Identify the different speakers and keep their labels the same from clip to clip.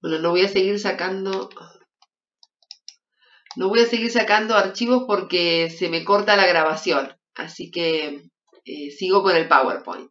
Speaker 1: Bueno, no voy a seguir sacando... No voy a seguir sacando archivos porque se me corta la grabación. Así que eh, sigo con el PowerPoint.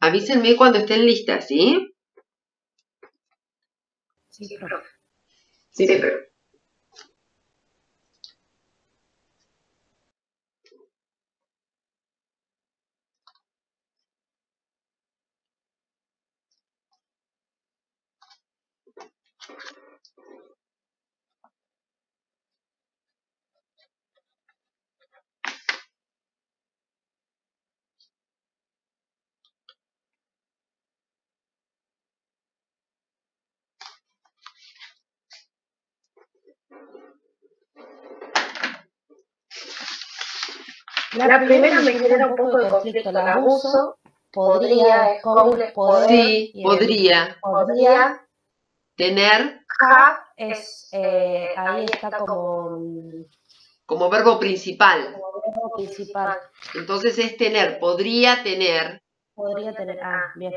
Speaker 1: Avísenme cuando estén listas, ¿sí?
Speaker 2: Sí, profe.
Speaker 1: Sí.
Speaker 2: La primera me genera un poco de conflicto, el abuso. Podría, poder.
Speaker 1: Sí,
Speaker 2: y
Speaker 1: podría.
Speaker 2: Podría.
Speaker 1: Tener
Speaker 2: Ja es, eh, ahí está como,
Speaker 1: como verbo principal.
Speaker 2: como verbo principal.
Speaker 1: Entonces es tener, podría tener.
Speaker 2: Podría tener. Ah, bien.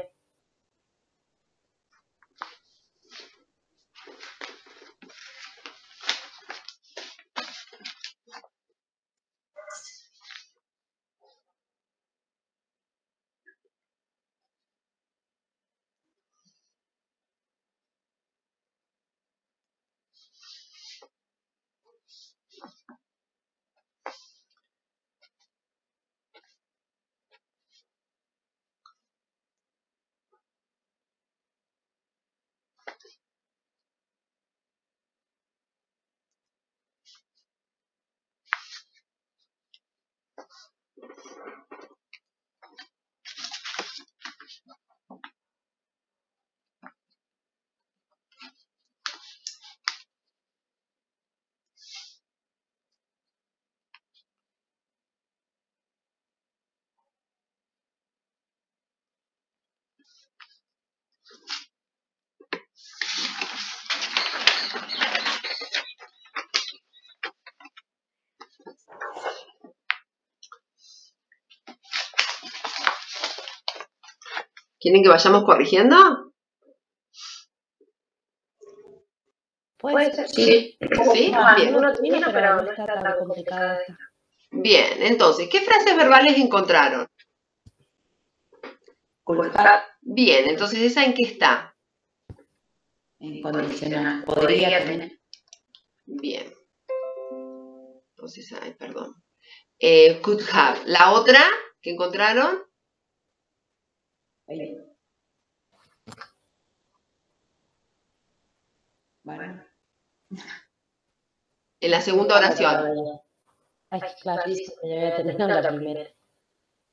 Speaker 1: ¿Quieren que vayamos corrigiendo?
Speaker 2: Puede ser.
Speaker 1: Sí. ¿Sí? Bien.
Speaker 2: uno tiene, pero no está tan complicada esta.
Speaker 1: Bien, entonces, ¿qué frases verbales encontraram?
Speaker 3: Culpar
Speaker 1: Bien, entonces, ¿esa en qué está?
Speaker 3: en condicional. Podría también.
Speaker 1: Bien. Entonces, ay, perdón. Eh, could have. La otra que encontraron,
Speaker 3: Ahí. Bueno,
Speaker 1: en la segunda oración.
Speaker 2: Ay, claro, ya había terminado la primera.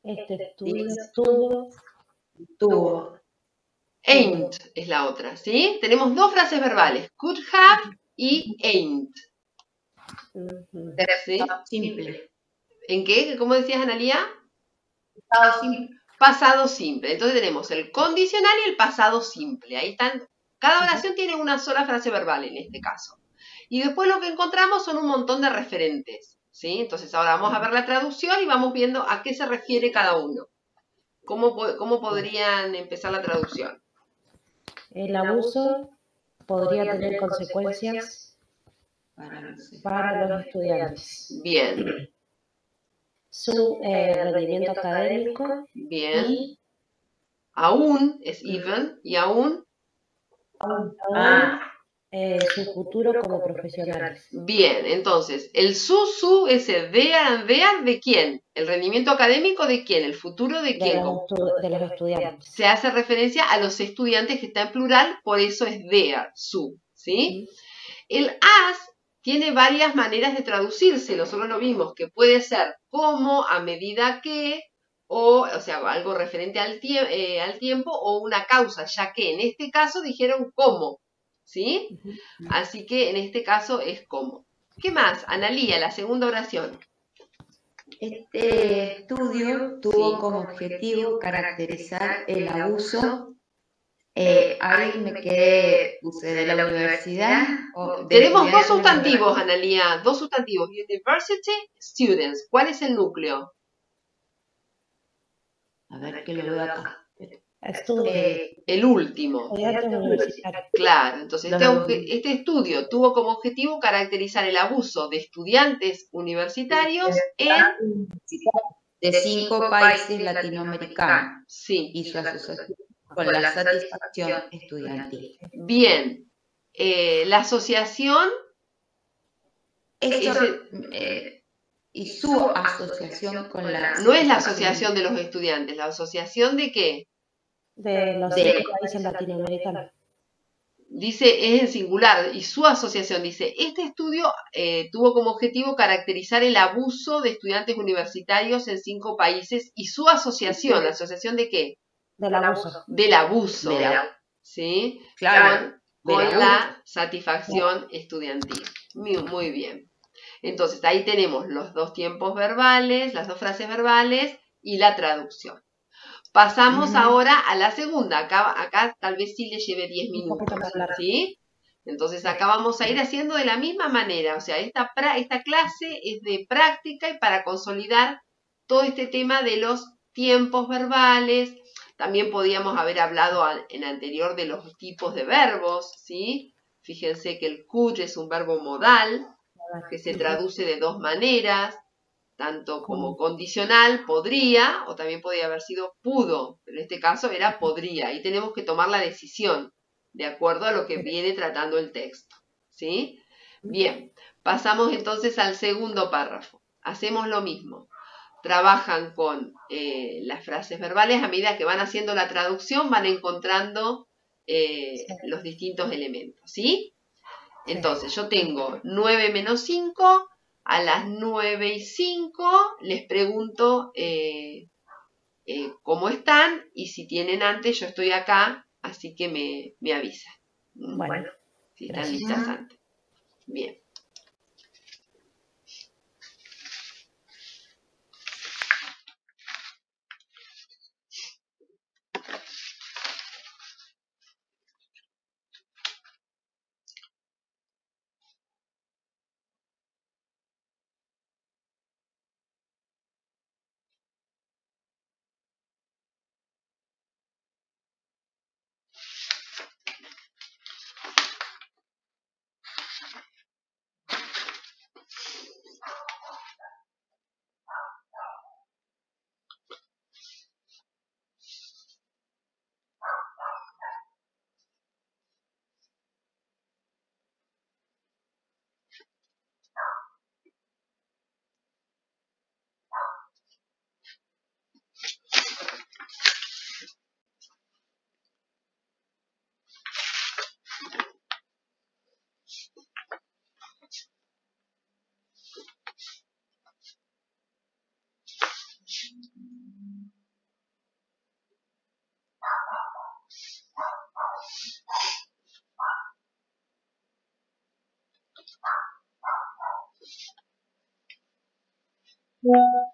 Speaker 2: Este estudio, estudio,
Speaker 3: tuvo.
Speaker 1: Ain't es la otra, ¿sí? Tenemos dos frases verbales, could have y ain't. ¿Sí?
Speaker 3: Simple.
Speaker 1: ¿En qué? ¿Cómo decías, Analia?
Speaker 3: Pasado simple.
Speaker 1: Pasado simple. Entonces tenemos el condicional y el pasado simple. Ahí están. Cada oración tiene una sola frase verbal en este caso. Y después lo que encontramos son un montón de referentes. ¿sí? Entonces ahora vamos a ver la traducción y vamos viendo a qué se refiere cada uno. ¿Cómo, cómo podrían empezar la traducción?
Speaker 2: El abuso podría tener consecuencias
Speaker 3: para
Speaker 2: los estudiantes.
Speaker 1: Bien,
Speaker 2: Su eh, rendimiento académico
Speaker 1: bien.
Speaker 2: y
Speaker 1: Aún es even y aún
Speaker 2: aún,
Speaker 3: Ah,
Speaker 2: eh, su futuro como profesionales.
Speaker 1: Bien, entonces, el su, su, ese there, there, ¿de quién? ¿El rendimiento académico de quién? ¿El futuro de
Speaker 2: De
Speaker 1: quién?
Speaker 2: los, estu- de los estudiantes.
Speaker 1: Se hace referencia a los estudiantes que está en plural, por eso es there, su, ¿sí? El as tiene varias maneras de traducirse, nosotros lo vimos, que puede ser como, a medida que, o, o sea, algo referente al, tie- eh, al tiempo, o una causa, ya que en este caso dijeron como, ¿sí? Así que en este caso es como. ¿Qué más? Analía, la segunda oración.
Speaker 3: Este estudio tuvo
Speaker 1: Sí.
Speaker 3: como objetivo caracterizar el abuso. Eh, ahí me quedé, puse de la universidad. o de
Speaker 1: Tenemos dos sustantivos, Analía, dos sustantivos. University, students. ¿Cuál es el núcleo?
Speaker 3: A ver qué lo veo acá.
Speaker 2: Estudio.
Speaker 3: Eh,
Speaker 1: El último. Claro, entonces este, este estudio tuvo como objetivo caracterizar el abuso de estudiantes universitarios en...
Speaker 3: de cinco países latinoamericanos
Speaker 1: Sí,
Speaker 3: y su asociación con la satisfacción estudiantil.
Speaker 1: bien. Eh, la asociación,
Speaker 3: Esto, eh, y su asociación con la
Speaker 1: no es la asociación de los estudiantes, la asociación de qué?
Speaker 2: De los
Speaker 3: De-
Speaker 2: cinco países latinoamericanos.
Speaker 1: Dice, es en singular, y su asociación dice, este estudio eh, tuvo como objetivo caracterizar el abuso de estudiantes universitarios en cinco países y su asociación, ¿la asociación de qué?
Speaker 2: Del abuso.
Speaker 1: Del abuso,
Speaker 3: De la-
Speaker 1: ¿sí?
Speaker 3: Claro,
Speaker 1: Con, la satisfacción estudiantil. Muy, muy bien. Entonces, ahí tenemos los dos tiempos verbales, las dos frases verbales y la traducción. Pasamos ahora a la segunda. Acá, acá tal vez sí le lleve 10
Speaker 2: Un poquito
Speaker 1: minutos.
Speaker 2: más largo.
Speaker 1: ¿Sí? Entonces acá vamos a ir haciendo de la misma manera. O sea, esta, pra- esta clase es de práctica y para consolidar todo este tema de los tiempos verbales. También podíamos haber hablado en anterior de los tipos de verbos, ¿sí? Fíjense que el could es un verbo modal que se traduce de dos maneras, tanto como condicional, podría, o también podría haber sido pudo, pero en este caso era podría, y tenemos que tomar la decisión de acuerdo a lo que viene tratando el texto. ¿Sí? Bien, pasamos entonces al segundo párrafo. Hacemos lo mismo. Trabajan con eh, las frases verbales a medida que van haciendo la traducción, van encontrando eh, los distintos elementos. ¿Sí? Entonces, yo tengo 9 menos 5, a las 9 y 5 les pregunto eh, cómo están y si tienen antes, yo estoy acá, así que me, me avisan.
Speaker 2: Bueno,
Speaker 1: si están
Speaker 2: gracias.
Speaker 1: listas antes. Bien. Yeah.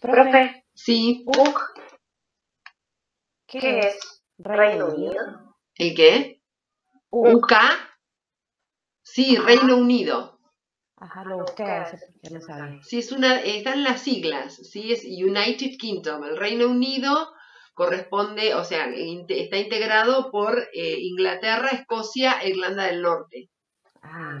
Speaker 2: Profe,
Speaker 1: Sí,
Speaker 2: UK, ¿qué es Reino Unido?
Speaker 1: ¿el qué?
Speaker 2: UK.
Speaker 1: Sí, Reino Unido.
Speaker 3: Ajá, lo busqué porque no sabía.
Speaker 1: Sí, es una, están las siglas, sí, es United Kingdom. El Reino Unido corresponde, o sea, está integrado por eh, Inglaterra, Escocia e Irlanda del Norte.
Speaker 3: Ah,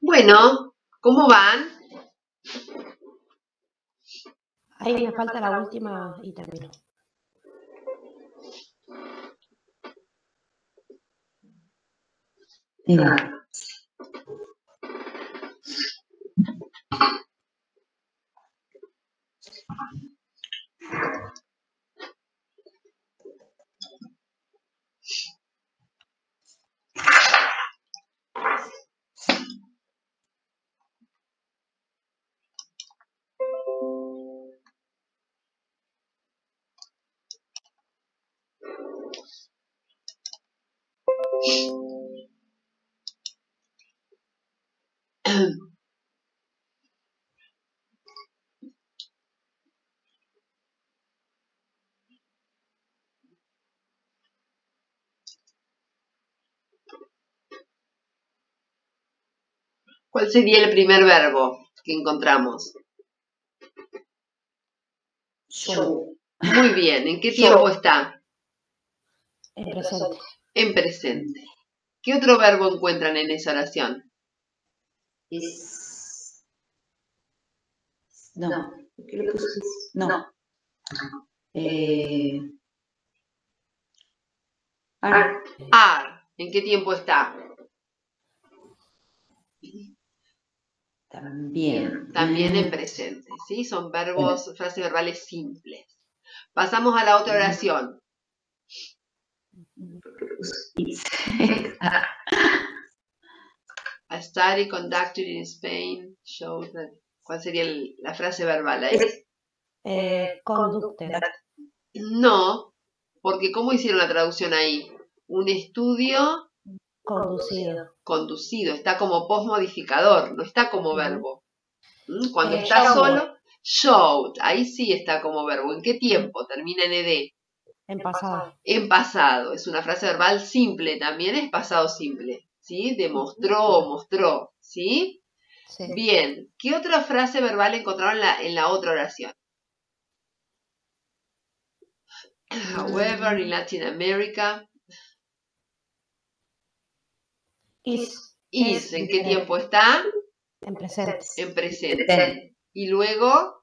Speaker 1: Bueno, ¿cómo van?
Speaker 2: Ahí me falta la última y termino. 嗯。
Speaker 1: ¿Cuál sería el primer verbo que encontramos? Muy bien, ¿en qué tiempo está?
Speaker 2: En presente.
Speaker 1: En presente. ¿Qué otro verbo encuentran en esa oración?
Speaker 3: No. ¿Qué le No. Eh...
Speaker 1: Ar. Ar. ¿En qué tiempo está?
Speaker 3: También.
Speaker 1: También en presente, ¿sí? Son verbos, frases verbales simples. Pasamos a la otra oración. A study conducted in Spain shows that... ¿Cuál sería la frase verbal ahí?
Speaker 2: Eh, conducted.
Speaker 1: No, porque ¿cómo hicieron la traducción ahí? Un estudio
Speaker 2: Conducido.
Speaker 1: Conducido, está como postmodificador, no está como verbo. ¿Mm? Cuando está solo, showed, ahí sí está como verbo. ¿En qué tiempo? Termina en ed.
Speaker 2: En pasado.
Speaker 1: En pasado, es una frase verbal simple, también es pasado simple. ¿Sí? Demostró, mostró. ¿Sí?
Speaker 2: Sí.
Speaker 1: Bien, ¿qué otra frase verbal encontraron en la, en la otra oración? However, in Latin America,
Speaker 2: Is.
Speaker 1: is, ¿en qué tiempo está?
Speaker 2: En presente.
Speaker 1: En presente. Y luego,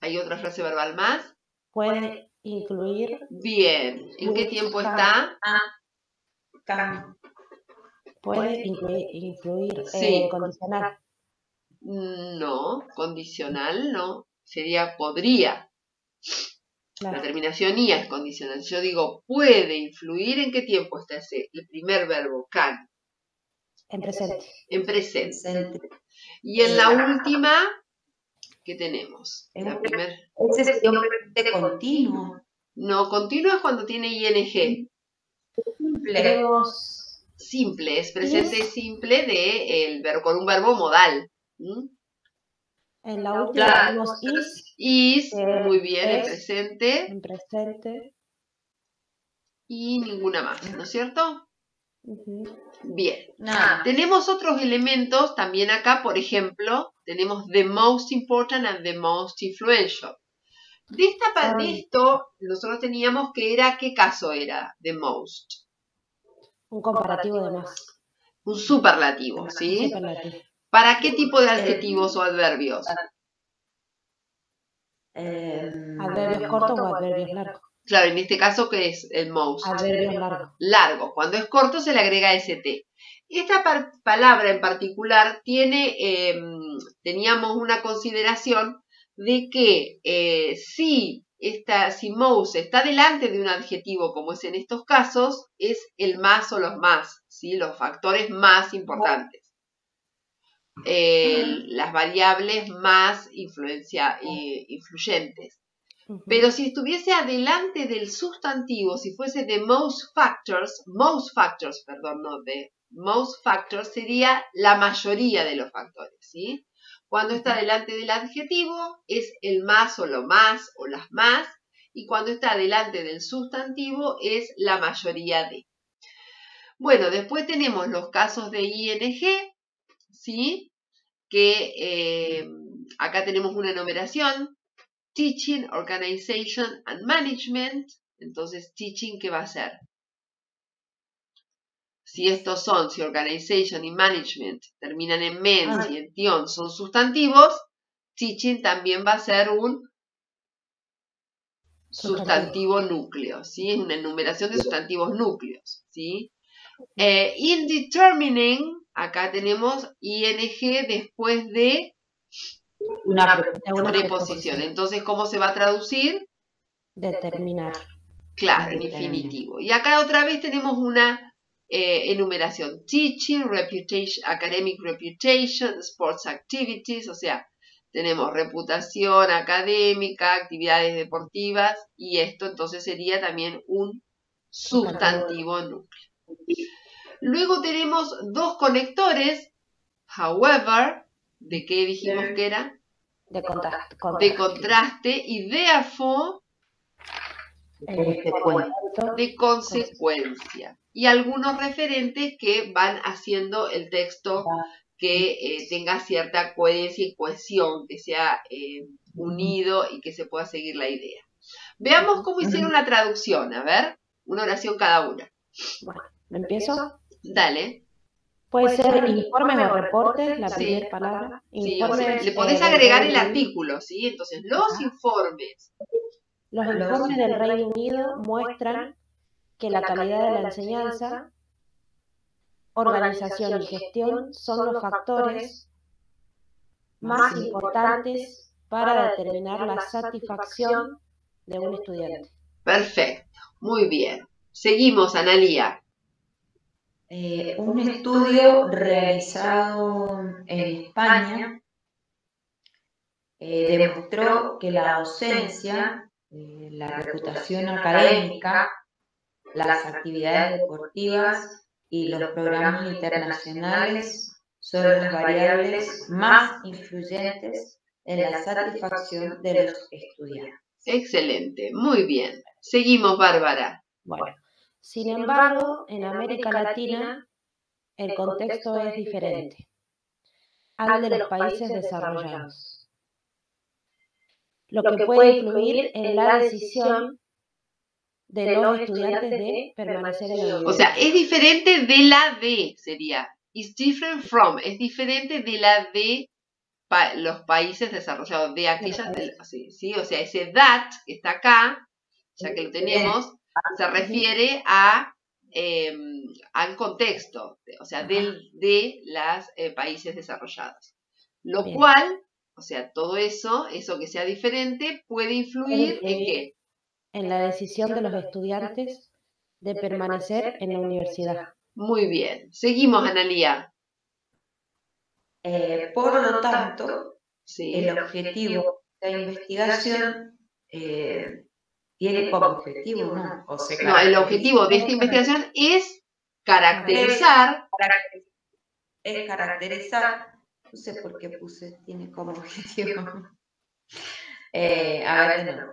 Speaker 1: ¿hay otra frase verbal más?
Speaker 2: Puede incluir.
Speaker 1: Bien, ¿en qué tiempo está?
Speaker 2: Puede incluir, influir
Speaker 1: Sí.
Speaker 2: eh, condicional.
Speaker 1: No, condicional no, sería podría. La terminación IA es condicional. Yo digo, puede influir en qué tiempo está ese, el primer verbo, can,
Speaker 2: En presente.
Speaker 1: en presente.
Speaker 3: Presente.
Speaker 1: Y en la última, ¿qué tenemos? La primer,
Speaker 3: Ese es presente continuo.
Speaker 1: no, continuo es cuando tiene ING.
Speaker 3: Simple.
Speaker 2: Tenemos
Speaker 1: Simple, es presente simple de el verbo, con un verbo modal. ¿Mm?
Speaker 2: En la última tenemos is
Speaker 1: Is,
Speaker 2: Eh,
Speaker 1: muy bien, en
Speaker 2: es.
Speaker 1: presente.
Speaker 2: en presente.
Speaker 1: Y ninguna más, ¿no es cierto? Bien.
Speaker 3: Nada.
Speaker 1: Tenemos otros elementos también acá, por ejemplo, tenemos the most important and the most influential. De, esta, de esto, nosotros teníamos que era, ¿qué caso era? The most.
Speaker 2: Un comparativo de más.
Speaker 1: Un superlativo, ¿sí?
Speaker 2: Superlativo.
Speaker 1: ¿Para qué tipo de adjetivos o adverbios?
Speaker 3: Eh,
Speaker 2: Adverbios cortos o adverbios largos.
Speaker 1: Claro, en este caso, ¿qué es el most?
Speaker 2: Adverbios largos.
Speaker 1: largo. Cuando es corto se le agrega st. Esta palabra en particular tiene, eh, teníamos una consideración de que eh, si, esta, si mouse está delante de un adjetivo, como es en estos casos, es el más o los más, ¿sí? los factores más importantes. Eh, las variables más influencia, eh, influyentes. Pero si estuviese adelante del sustantivo, si fuese de most factors, most factors, perdón, no de most factors, sería la mayoría de los factores, ¿sí? Cuando está delante del adjetivo, es el más o lo más o las más, y cuando está delante del sustantivo, es la mayoría de. Bueno, después tenemos los casos de ING, ¿sí? Que eh, acá tenemos una enumeración. Teaching, Organization and Management. Entonces, teaching, ¿qué va a ser? Si estos son, si organization y management terminan en men ah. y en tion son sustantivos, teaching también va a ser un sustantivo núcleo, ¿sí? Es una enumeración de sustantivos núcleos, ¿sí? Eh, indetermining, acá tenemos ing después de una, preposición. Entonces, ¿cómo se va a traducir?
Speaker 2: Determinar.
Speaker 1: Claro, en infinitivo. Y acá otra vez tenemos una eh, enumeración. Teaching, reputation, academic reputation, sports activities, o sea, tenemos reputación académica, actividades deportivas y esto entonces sería también un sustantivo núcleo. Luego tenemos dos conectores, however, ¿de qué dijimos que era?
Speaker 2: De contraste.
Speaker 1: De contraste y therefore de consecuencia. Y algunos referentes que van haciendo el texto que eh, tenga cierta coherencia y cohesión, que sea eh, unido y que se pueda seguir la idea. Veamos cómo hicieron la traducción, a ver, una oración cada una.
Speaker 2: Bueno, ¿me empiezo?
Speaker 1: Dale.
Speaker 2: Puede ser informes o reportes, la primera palabra.
Speaker 1: Sí, le podés agregar el artículo, ¿sí? Entonces, los informes.
Speaker 2: Los informes del Reino Unido muestran que la calidad de la enseñanza organización y gestión son los factores más importantes para determinar la satisfacción de un estudiante.
Speaker 1: Perfecto, muy bien. Seguimos, Analía.
Speaker 3: Eh, un estudio realizado en España eh, demostró que la docencia, eh, la reputación académica, las actividades deportivas y los programas internacionales son las variables más influyentes en la satisfacción de los estudiantes.
Speaker 1: Excelente, muy bien. Seguimos, Bárbara.
Speaker 2: Bueno, sin embargo, en América Latina el contexto es diferente. al de los países desarrollados, lo que puede influir en la decisión de los estudiantes de permanecer en la universidad.
Speaker 1: O sea, es diferente de la de, sería. Is different from, es diferente de la de los países desarrollados, de aquellas, sí, o sea, ese that que está acá, ya que lo tenemos, se refiere a em, al contexto, o sea, del, de los eh, países desarrollados. Lo cual, o sea, todo eso, eso que sea diferente, puede influir en qué?
Speaker 2: en la decisión de los estudiantes de permanecer en la universidad.
Speaker 1: Muy bien. Seguimos, Analía.
Speaker 3: Eh, por lo tanto, el objetivo de la investigación eh, tiene como objetivo, ¿no?
Speaker 1: no, el objetivo de esta investigación es caracterizar.
Speaker 3: Es caracterizar, no sé por qué puse, tiene como objetivo. Eh, a ver,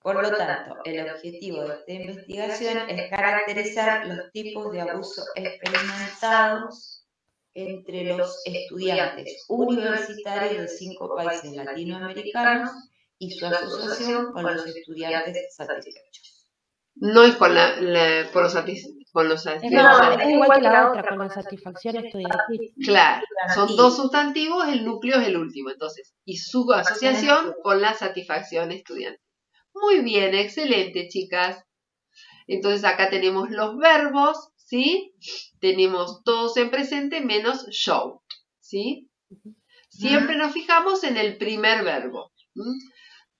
Speaker 3: por lo tanto, el objetivo de esta investigación es caracterizar los tipos de abuso experimentados entre los estudiantes universitarios de cinco países latinoamericanos y su asociación con los estudiantes satisfechos.
Speaker 1: No es con, la, con los con los
Speaker 2: es, no, es igual que la otra, con la satisfacción estudiantil.
Speaker 1: Claro, son dos sustantivos, el núcleo es el último, entonces, y su asociación con la satisfacción estudiantil. Muy bien, excelente, chicas. Entonces acá tenemos los verbos, ¿sí? Tenemos todos en presente menos show, ¿sí? Siempre nos fijamos en el primer verbo.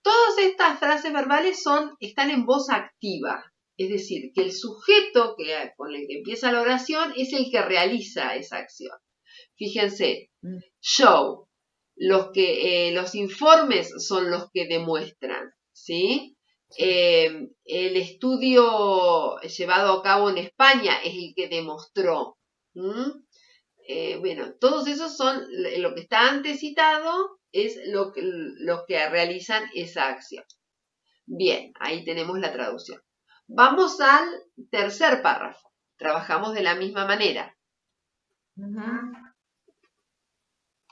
Speaker 1: Todas estas frases verbales son, están en voz activa, es decir, que el sujeto que, con el que empieza la oración es el que realiza esa acción. Fíjense, mm. show, los, que, eh, los informes son los que demuestran. ¿sí? Eh, el estudio llevado a cabo en España es el que demostró. Eh, bueno, todos esos son, lo que está antes citado es lo que, los que realizan esa acción. Bien, ahí tenemos la traducción. Vamos al tercer párrafo. trabajamos de la misma manera.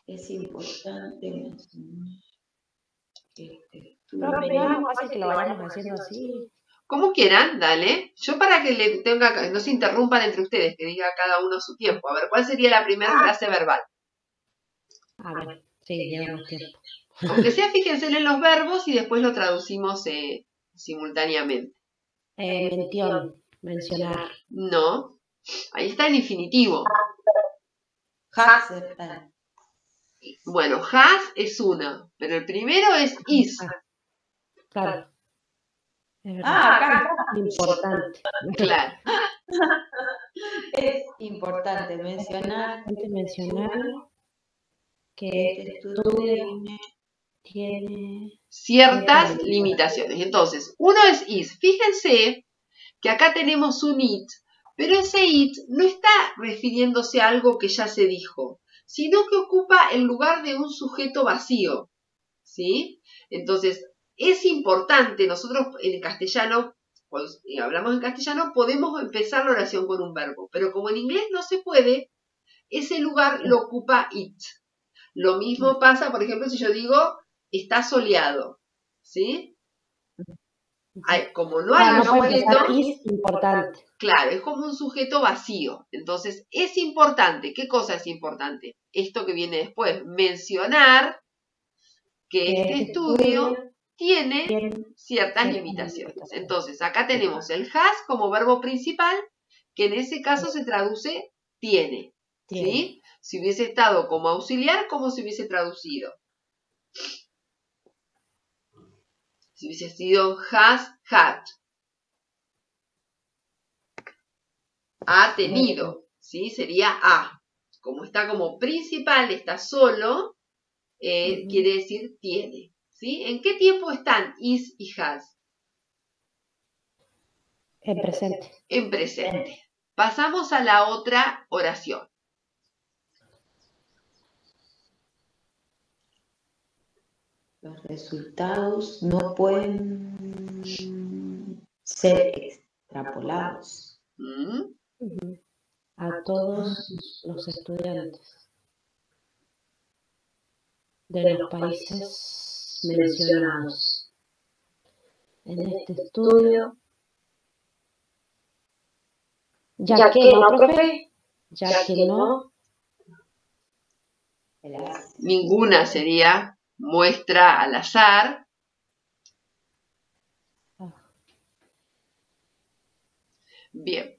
Speaker 3: Es importante
Speaker 2: este no que lo vayamos haciendo así.
Speaker 1: Como quieran, dale. Yo para que le tenga, no se interrumpan entre ustedes, que diga cada uno su tiempo. A ver, ¿cuál sería la primera ah. frase verbal?
Speaker 2: A ver, sí, tiempo.
Speaker 1: Aunque sea, fíjense en los verbos y después lo traducimos eh, simultáneamente.
Speaker 2: Eh, mencionar.
Speaker 1: No, ahí está en infinitivo.
Speaker 3: Has.
Speaker 1: Bueno, has es uno, pero el primero es is.
Speaker 2: Ah, claro.
Speaker 3: Ah, acá.
Speaker 2: Importante.
Speaker 1: Claro.
Speaker 3: Es importante mencionar,
Speaker 2: mencionar que este estudio tiene
Speaker 1: ciertas limitaciones. Entonces, uno es is. Fíjense que acá tenemos un it, pero ese it no está refiriéndose a algo que ya se dijo, sino que ocupa el lugar de un sujeto vacío. ¿Sí? Entonces, es importante, nosotros en castellano, cuando hablamos en castellano, podemos empezar la oración con un verbo, pero como en inglés no se puede, ese lugar lo ocupa it. Lo mismo pasa, por ejemplo, si yo digo está soleado, ¿sí? como no hay un sujeto,
Speaker 2: importante.
Speaker 1: Claro, es como un sujeto vacío. Entonces, es importante. ¿Qué cosa es importante? Esto que viene después, mencionar que este estudio tiene ciertas limitaciones. Entonces, acá tenemos el has como verbo principal, que en ese caso se traduce tiene. ¿sí? Si hubiese estado como auxiliar, ¿cómo se hubiese traducido? Si hubiese sido has had. Ha tenido, ¿sí? Sería a. Como está como principal, está solo, eh, quiere decir tiene. ¿sí? ¿En qué tiempo están is y has?
Speaker 2: En presente.
Speaker 1: En presente. Pasamos a la otra oración.
Speaker 3: Los resultados no pueden ser extrapolados.
Speaker 1: Mm.
Speaker 2: a todos los estudiantes de los países mencionados. En este estudio, ya que no, profe, ya que no,
Speaker 1: ninguna sería muestra al azar. Bien,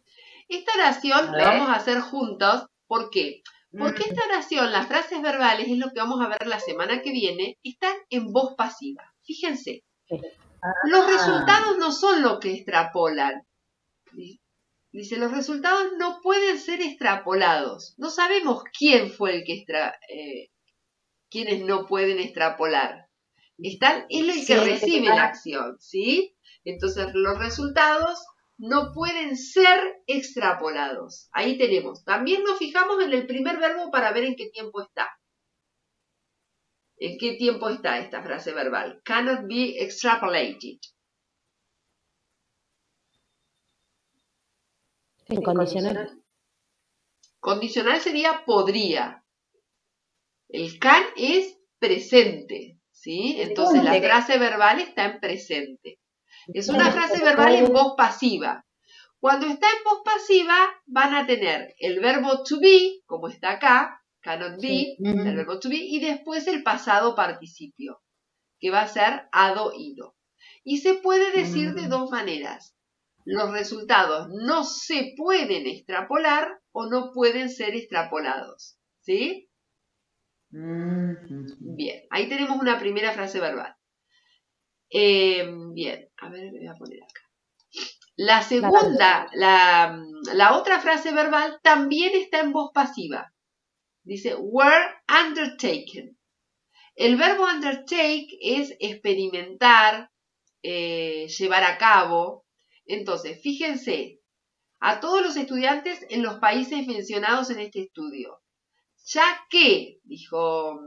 Speaker 1: esta oración la vamos a hacer juntos. ¿Por qué? Porque esta oración, las frases verbales, es lo que vamos a ver la semana que viene, están en voz pasiva. Fíjense, los ah. resultados no son lo que extrapolan. Dice, los resultados no pueden ser extrapolados. No sabemos quién fue el que extra, eh, quienes no pueden extrapolar. Están, es el que recibe la acción, ¿sí? Entonces los resultados no pueden ser extrapolados. Ahí tenemos. También nos fijamos en el primer verbo para ver en qué tiempo está. ¿En qué tiempo está esta frase verbal? Cannot be extrapolated.
Speaker 2: En condicional.
Speaker 1: Condicional sería podría. El can es presente, ¿sí? Entonces la frase verbal está en presente. Es una frase verbal en voz pasiva. Cuando está en voz pasiva van a tener el verbo to be, como está acá, cannot be, el verbo to be, y después el pasado participio, que va a ser ado, ido. Y se puede decir de mm. dos maneras. Los resultados no se pueden extrapolar o no pueden ser extrapolados. ¿Sí? Bien, ahí tenemos una primera frase verbal. Eh, bien, a ver, voy a poner acá. La segunda, la, la, otra frase verbal también está en voz pasiva. Dice, were undertaken. El verbo undertake es experimentar, eh, llevar a cabo. Entonces, fíjense, a todos los estudiantes en los países mencionados en este estudio ya que, dijo,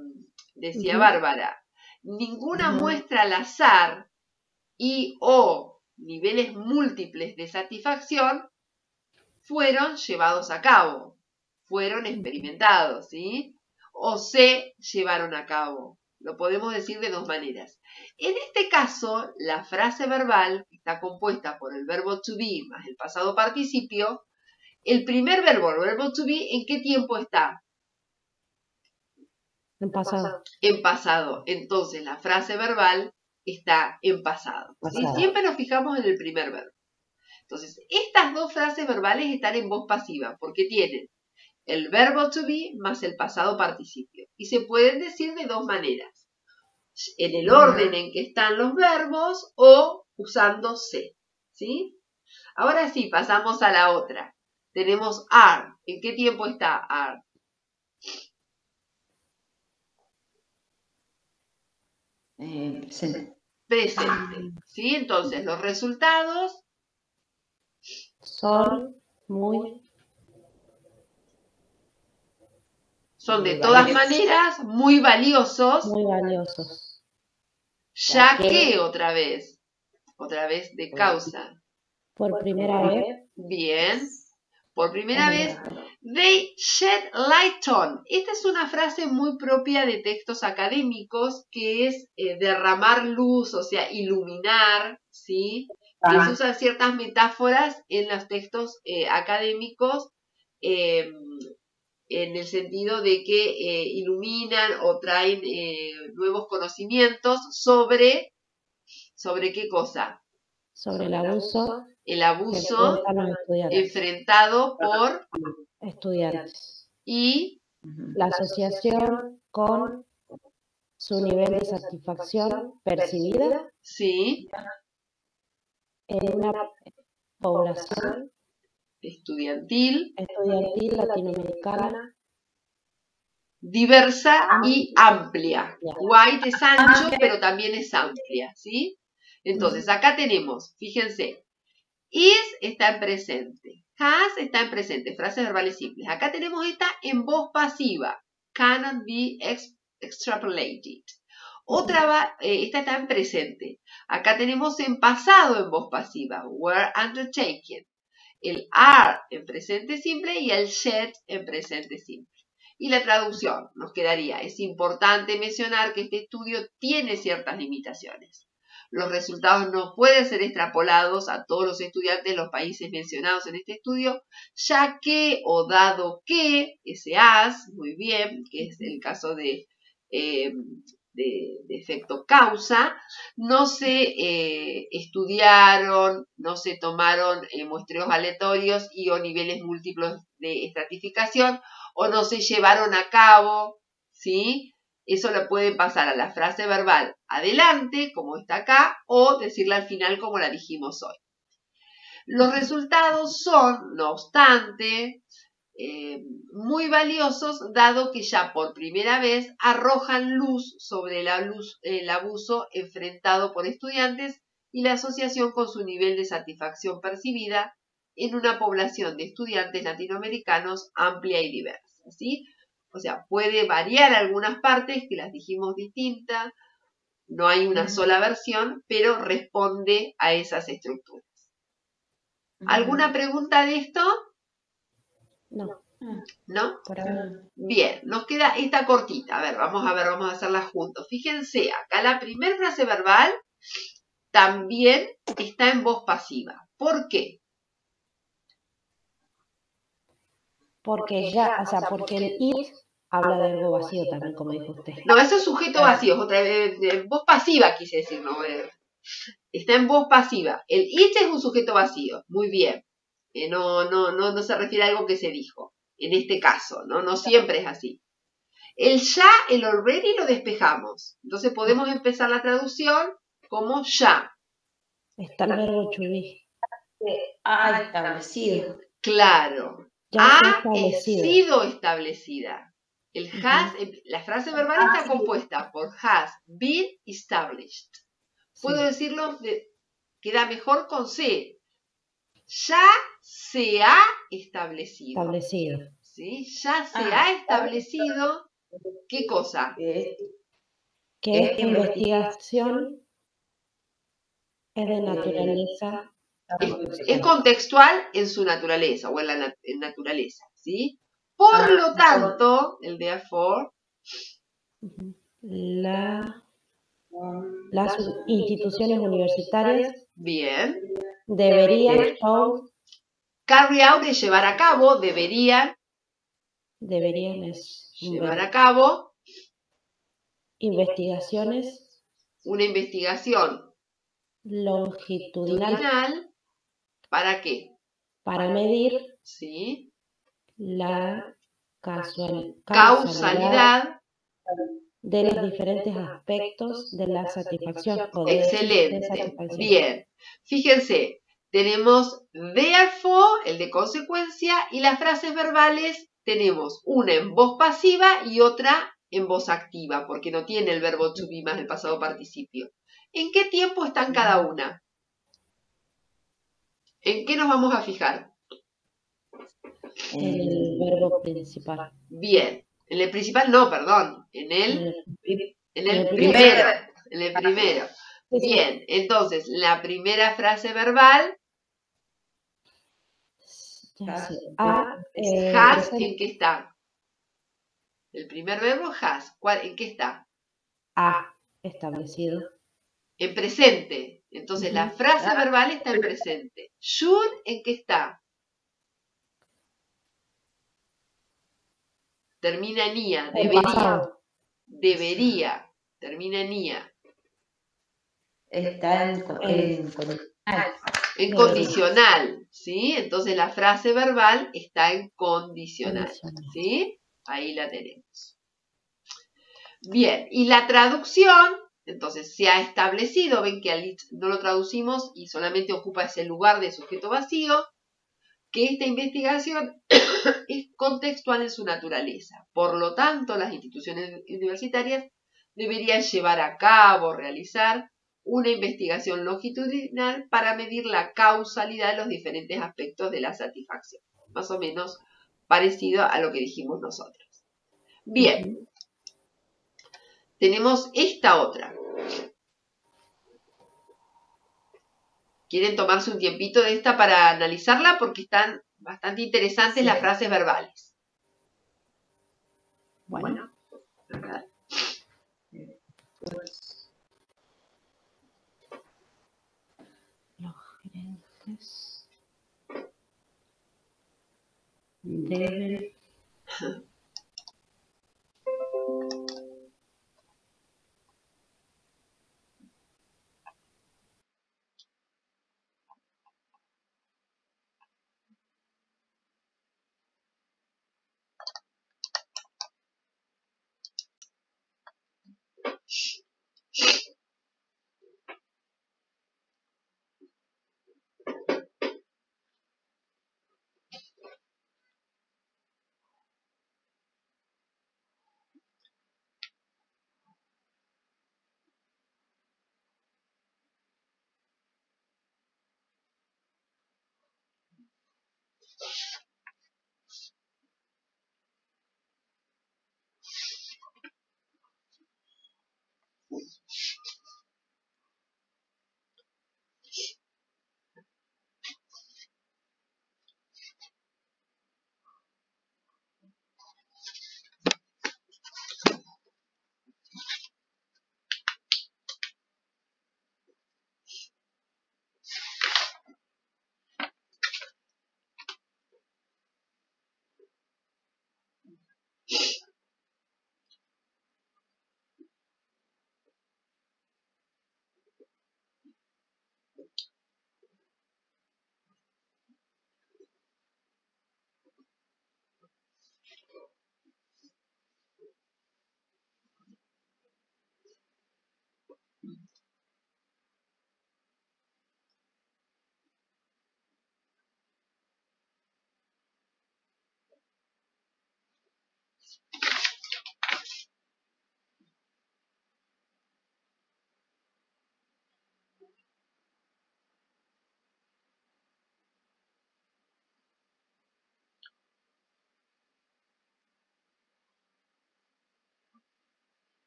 Speaker 1: decía Bárbara, ninguna muestra al azar y o niveles múltiples de satisfacción fueron llevados a cabo, fueron experimentados, ¿sí? O se llevaron a cabo. Lo podemos decir de dos maneras. En este caso, la frase verbal está compuesta por el verbo to be más el pasado participio. El primer verbo, el verbo to be, ¿en qué tiempo está?
Speaker 2: En pasado.
Speaker 1: En pasado. Entonces, la frase verbal está en pasado. Siempre nos fijamos en el primer verbo. Entonces, estas dos frases verbales están en voz pasiva porque tienen el verbo to be más el pasado participio. Y se pueden decir de dos maneras. En el orden en que están los verbos o usando se. ¿Sí? Ahora sí, pasamos a la otra. Tenemos are. ¿En qué tiempo está are?
Speaker 3: Eh, presente.
Speaker 1: Presente. ¿Sí? Entonces, los resultados
Speaker 2: son muy
Speaker 1: son de todas maneras muy valiosos.
Speaker 2: Muy valiosos.
Speaker 1: Ya que otra vez, otra vez de causa.
Speaker 2: Por primera vez.
Speaker 1: Bien. Por primera vez, they shed light on. Esta es una frase muy propia de textos académicos que es eh, derramar luz, o sea, iluminar, ¿sí? se usan ciertas metáforas en los textos eh, académicos em, en el sentido de que eh, iluminan o traen nuevos conocimientos sobre, ¿sobre qué cosa?
Speaker 2: Sobre el abuso
Speaker 1: el abuso enfrentado por
Speaker 2: estudiantes
Speaker 1: y
Speaker 2: la asociación con su nivel de satisfacción percibida
Speaker 1: sí.
Speaker 2: en una población
Speaker 1: estudiantil,
Speaker 2: estudiantil latinoamericana
Speaker 1: diversa y amplia. White es ancho, pero también es amplia, ¿sí? Entonces, acá tenemos, fíjense, Is está en presente. Has está en presente. Frases verbales simples. Acá tenemos esta en voz pasiva. Cannot be extrapolated. Otra, eh, esta está en presente. Acá tenemos en pasado en voz pasiva. Were undertaken. El are en presente simple y el shed en presente simple. Y la traducción nos quedaría. Es importante mencionar que este estudio tiene ciertas limitaciones. Los resultados no pueden ser extrapolados a todos los estudiantes de los países mencionados en este estudio, ya que o dado que ese as, muy bien, que es el caso de, eh, de, efecto causa, no se eh, estudiaron, no se tomaron eh, muestreos aleatorios y o niveles múltiplos de estratificación, o no se llevaron a cabo, ¿sí? Eso lo pueden pasar a la frase verbal adelante, como está acá, o decirla al final como la dijimos hoy. Los resultados son, no obstante, eh, muy valiosos, dado que ya por primera vez arrojan luz sobre el abuso enfrentado por estudiantes y la asociación con su nivel de satisfacción percibida en una población de estudiantes latinoamericanos amplia y diversa. ¿sí? O sea, puede variar algunas partes que las dijimos distintas, no hay una sola versión, pero responde a esas estructuras. ¿Alguna pregunta de esto?
Speaker 2: No.
Speaker 1: ¿No? Bien, nos queda esta cortita. A ver, vamos a ver, vamos a hacerla juntos. Fíjense, acá la primera frase verbal también está en voz pasiva. ¿Por qué?
Speaker 2: Porque ya, o sea, porque el it habla de algo vacío también, como dijo usted.
Speaker 1: No, eso es sujeto vacío, otra vez, voz pasiva quise decir, no, está en voz pasiva. El it es un sujeto vacío, muy bien. Eh, no, no, no, no se refiere a algo que se dijo, en este caso, ¿no? No siempre es así. El ya, el already lo despejamos. Entonces podemos empezar la traducción como ya.
Speaker 2: Está el verbo to
Speaker 3: Ha establecido.
Speaker 1: Claro. ha sido establecida. El has, eh, la frase verbal ah, está compuesta por has been established. Puedo decirlo, queda mejor con C. Ya se ha establecido.
Speaker 2: Establecido.
Speaker 1: ¿Sí? Ya se ah. ha establecido. ¿Qué cosa?
Speaker 2: Que, esta investigación es de naturaleza
Speaker 1: es, contextual en su naturaleza o en la naturaleza, ¿sí? Por ah, lo tanto, el therefore.
Speaker 2: La, las instituciones universitarias.
Speaker 1: Bien.
Speaker 2: Deberían.
Speaker 1: Carry out de llevar a cabo, deberían.
Speaker 2: Deberían
Speaker 1: llevar a cabo.
Speaker 2: Investigaciones.
Speaker 1: Una investigación
Speaker 2: longitudinal.
Speaker 1: ¿Para qué?
Speaker 2: Para medir.
Speaker 1: Sí
Speaker 2: la
Speaker 1: causalidad
Speaker 2: de los diferentes aspectos de la satisfacción.
Speaker 1: Excelente. Bien. Fíjense, tenemos therefore, el de consecuencia, y las frases verbales tenemos una en voz pasiva y otra en voz activa, porque no tiene el verbo to be más el pasado participio. ¿En qué tiempo están cada una? ¿En qué nos vamos a fijar?
Speaker 2: En el verbo principal.
Speaker 1: Bien. En el principal no, perdón. En el, en el, primero. En el primero. Bien. Entonces, la primera frase verbal.
Speaker 2: Eh,
Speaker 1: has, ¿en qué está? El primer verbo has. ¿En qué está?
Speaker 2: Ha establecido.
Speaker 1: En presente. Entonces, la frase verbal está en presente. Should, ¿en qué está? Termina en IA, debería, debería, termina en IA.
Speaker 3: Está en,
Speaker 1: condicional. En condicional, ¿sí? Entonces la frase verbal está en condicional, ¿sí? Ahí la tenemos. Bien, y la traducción, entonces se ha establecido, ven que al no lo traducimos y solamente ocupa ese lugar de sujeto vacío, que esta investigación es contextual en su naturaleza. Por lo tanto, las instituciones universitarias deberían llevar a cabo, realizar una investigación longitudinal para medir la causalidad de los diferentes aspectos de la satisfacción. Más o menos parecido a lo que dijimos nosotros. Bien, tenemos esta otra. Quieren tomarse un tiempito de esta para analizarla porque están bastante interesantes las frases verbales. Bueno,
Speaker 2: Los gerentes deben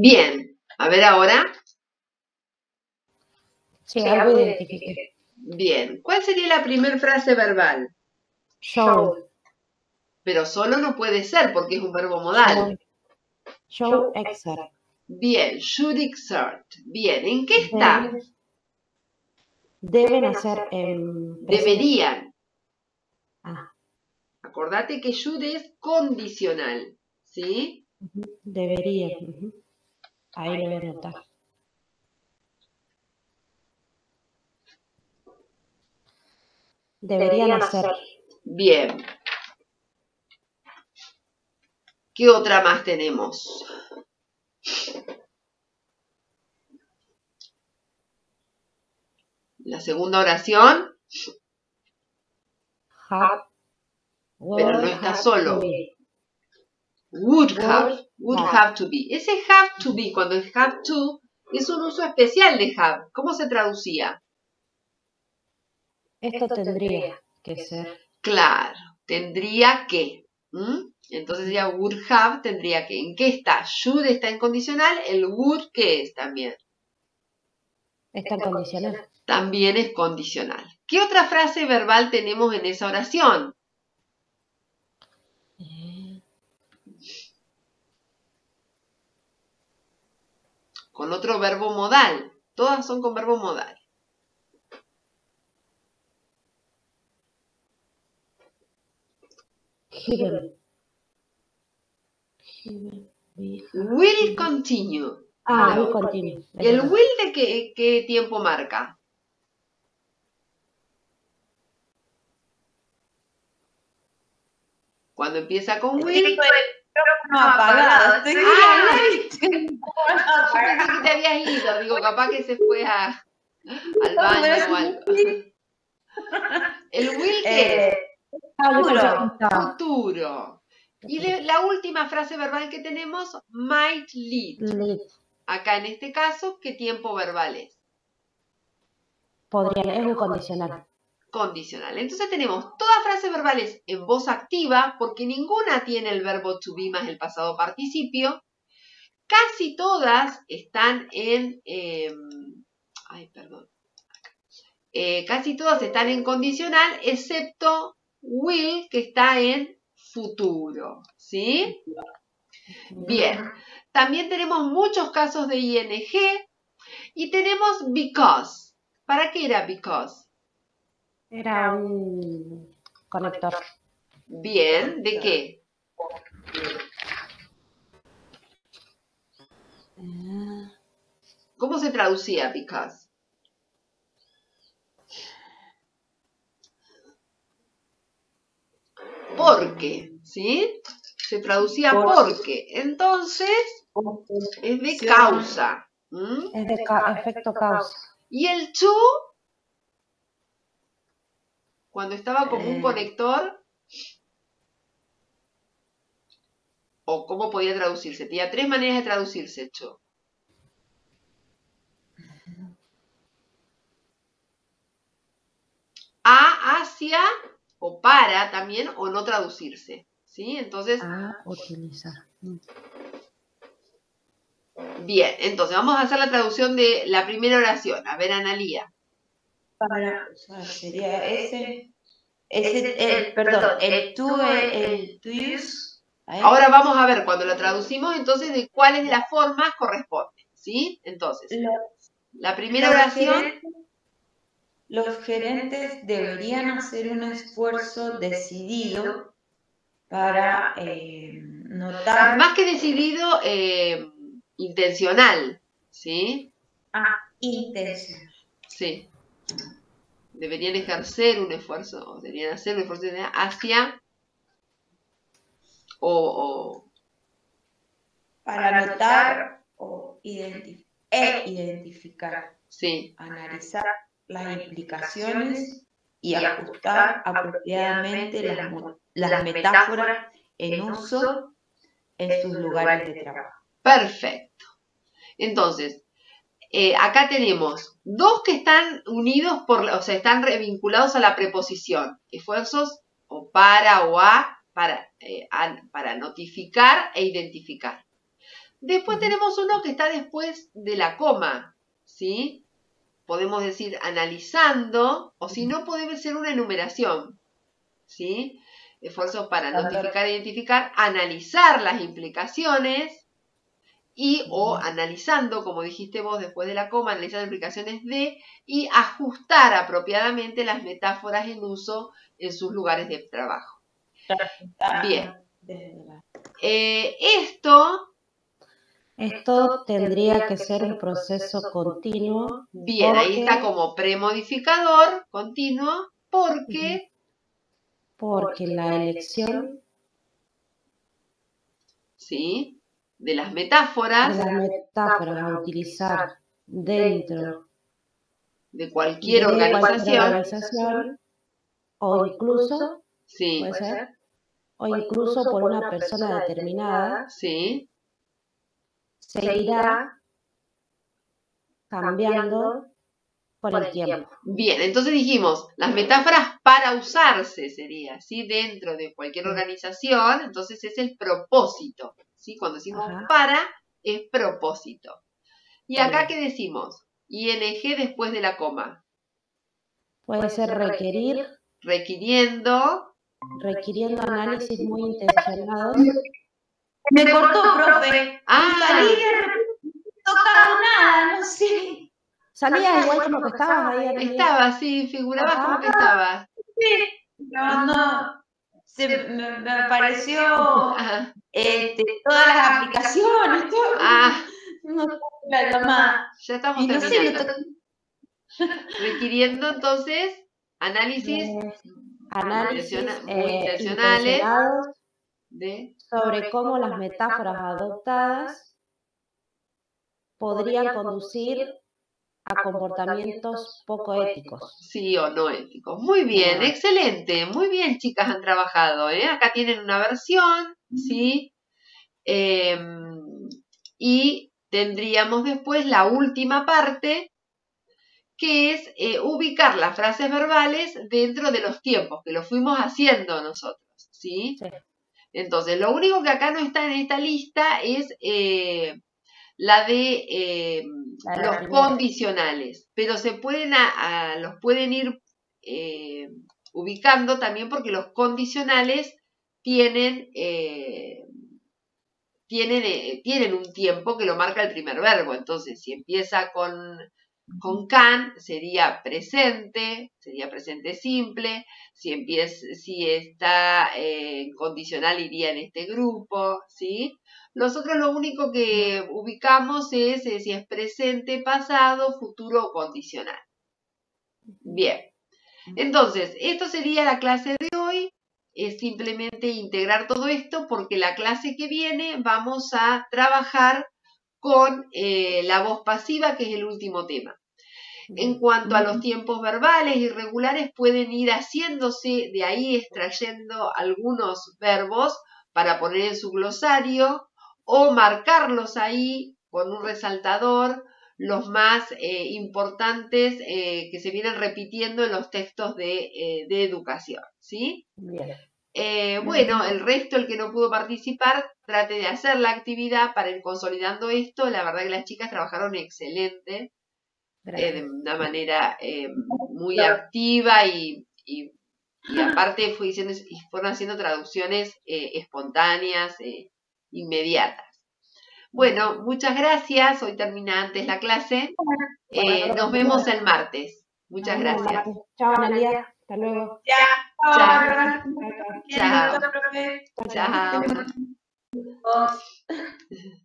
Speaker 1: Bien, a ver ahora.
Speaker 2: Sí, algo identifique.
Speaker 1: Bien, ¿cuál sería la primera frase verbal?
Speaker 2: Show.
Speaker 1: Pero solo no puede ser porque es un verbo modal.
Speaker 2: Show exert.
Speaker 1: Bien, should exert. Bien, ¿en qué está?
Speaker 2: Deben hacer en
Speaker 1: Deberían.
Speaker 2: Ah,
Speaker 1: Acordate que should es condicional, ¿sí?
Speaker 2: deberían. Ahí lo voy a anotar. Deberían hacer.
Speaker 1: Bien. ¿Qué otra más tenemos? La segunda oración. Pero no está solo.
Speaker 2: be.
Speaker 1: Would have, would
Speaker 2: have.
Speaker 1: to be. Ese have to be, cuando es have to, es un uso especial de have. ¿Cómo se traducía?
Speaker 2: Esto tendría que ser.
Speaker 1: Claro, tendría que. Entonces ya would have tendría que. ¿En qué está? Should está en condicional, el would ¿qué es también?
Speaker 2: Está en condicional.
Speaker 1: También es condicional. ¿Qué otra frase verbal tenemos en esa oración? Con otro verbo modal. Todas son con verbo modal. Will continue.
Speaker 2: Ah, will continue.
Speaker 1: ¿Y el will de qué, qué tiempo marca? Cuando empieza con will,
Speaker 3: No, apagado. Estoy
Speaker 1: Ah, yo pensé que te habías ido. Digo, capaz que se fue a, al baño o algo. El will ¿qué es?
Speaker 3: Eh,
Speaker 2: Ah, pensé
Speaker 3: Futuro.
Speaker 1: Futuro. Y le- la última frase verbal que tenemos, might lead.
Speaker 2: Lead.
Speaker 1: Acá en este caso, ¿qué tiempo verbal es?
Speaker 2: Podrían, es un condicional.
Speaker 1: Condicional. Entonces tenemos todas frases verbales en voz activa, porque ninguna tiene el verbo to be más el pasado participio. Casi todas están en... eh, ay, perdón. Eh, casi todas están en condicional, excepto will, que está en futuro. ¿Sí? Bien. También tenemos muchos casos de ing y tenemos because. ¿Para qué era because?
Speaker 2: Era un conector.
Speaker 1: Bien, ¿de qué? ¿Cómo se traducía because? Porque, ¿sí? Se traducía porque. Entonces, es de causa.
Speaker 2: Es de ca- efecto causa.
Speaker 1: Y el to, cuando estaba como un
Speaker 3: Eh.
Speaker 1: conector, o cómo podía traducirse. Tenía tres maneras de traducirse, to. A, hacia, o para también, o no traducirse. ¿Sí? Entonces,
Speaker 2: A utilizar.
Speaker 1: Bien, entonces vamos a hacer la traducción de la primera oración. A ver, Analía.
Speaker 3: Para, sea, sería ese, ese, el, perdón, el to, el, el to use. ¿eh?
Speaker 1: Ahora vamos a ver cuando lo traducimos, entonces, de cuáles de las formas corresponden. ¿Sí? Entonces, la primera oración,
Speaker 3: gerentes- Los gerentes deberían hacer un esfuerzo decidido para eh, notar
Speaker 1: más que decidido, eh, intencional. ¿Sí?
Speaker 3: ah, intención.
Speaker 1: Sí. Deberían ejercer un esfuerzo, o deberían hacer un esfuerzo hacia o, o
Speaker 3: Para notar o identi- e identificar,
Speaker 1: sí,
Speaker 3: analizar las implicaciones y ajustar apropiadamente las, las metáforas en uso en sus lugares de trabajo.
Speaker 1: perfecto. Entonces, eh, acá tenemos dos que están unidos por, o sea, están revinculados a la preposición, esfuerzos o para o a, para, eh, a- para notificar e identificar. Después tenemos uno que está después de la coma, ¿sí? Podemos decir analizando, o si no, puede ser una enumeración, ¿sí? Esfuerzos para notificar e identificar, analizar las implicaciones y o analizando, como dijiste vos después de la coma, analizar las implicaciones de y ajustar apropiadamente las metáforas en uso en sus lugares de trabajo. Bien. Eh, esto
Speaker 2: esto tendría que ser un proceso continuo.
Speaker 1: Bien, ahí está como premodificador continuo porque...
Speaker 2: Porque la elección...
Speaker 1: Sí, de las metáforas...
Speaker 2: De las metáforas a utilizar dentro
Speaker 1: de cualquier, organización,
Speaker 2: o incluso...
Speaker 1: Sí.
Speaker 2: Puede ser, o incluso por una persona determinada.
Speaker 1: Sí
Speaker 2: se irá cambiando por el tiempo.
Speaker 1: Bien, entonces dijimos, las metáforas para usarse sería, ¿sí? Dentro de cualquier organización, entonces es el propósito, ¿sí? Cuando decimos para, es propósito. ¿Y acá qué decimos? ING después de la coma.
Speaker 2: Puede ser requerir.
Speaker 1: Requiriendo.
Speaker 2: Requiriendo análisis muy intencionados
Speaker 3: me cortó, profe.
Speaker 1: Ah.
Speaker 3: Salí no tocaba nada, no sé.
Speaker 2: Salía igual como que estabas ahí.
Speaker 1: Estaba, sí, figurabas como que estabas.
Speaker 3: Sí, no, no. Se, me, me apareció este, todas las aplicaciones, todo.
Speaker 1: Ah.
Speaker 3: No, la llamada.
Speaker 1: Ya estamos
Speaker 3: y no
Speaker 1: terminando. Sé, Requiriendo entonces análisis,
Speaker 2: eh, análisis
Speaker 1: muy eh, intencionales
Speaker 2: sobre cómo las metáforas adoptadas podrían conducir a comportamientos poco éticos.
Speaker 1: Sí o no éticos. Muy bien, excelente. Muy bien, chicas, han trabajado. ¿eh? Acá tienen una versión, ¿sí? Em, y tendríamos después la última parte, que es eh, ubicar las frases verbales dentro de los tiempos, que lo fuimos haciendo nosotros, ¿sí? sí. Entonces, lo único que acá no está en esta lista es eh, la de eh, los condicionales, pero se pueden los pueden ir eh, ubicando también porque los condicionales tienen, tienen, tienen un tiempo que lo marca el primer verbo. Entonces, si empieza con con can sería presente, sería presente simple. Si, empieza, si está en eh, condicional iría en este grupo, ¿sí? Nosotros lo único que ubicamos es eh, si es presente, pasado, futuro o condicional. Bien. Entonces, esto sería la clase de hoy. Es simplemente integrar todo esto porque la clase que viene vamos a trabajar con eh, la voz pasiva, que es el último tema. En cuanto a los tiempos verbales irregulares, pueden ir haciéndose de ahí extrayendo algunos verbos para poner en su glosario o marcarlos ahí con un resaltador los más eh, importantes eh, que se vienen repitiendo en los textos de, eh, educación. ¿sí? bueno, el resto, el que no pudo participar, trate de hacer la actividad para ir consolidando esto. La verdad que las chicas trabajaron excelente. Eh, de una manera eh, muy activa y, y, aparte fue diciendo, fueron haciendo traducciones eh, espontáneas, inmediatas. Bueno, muchas gracias. Hoy termina antes la clase. nos vemos el martes. Muchas gracias.
Speaker 2: Chao, Analia. Hasta luego.
Speaker 1: Chao. Chao. Chao. Chao.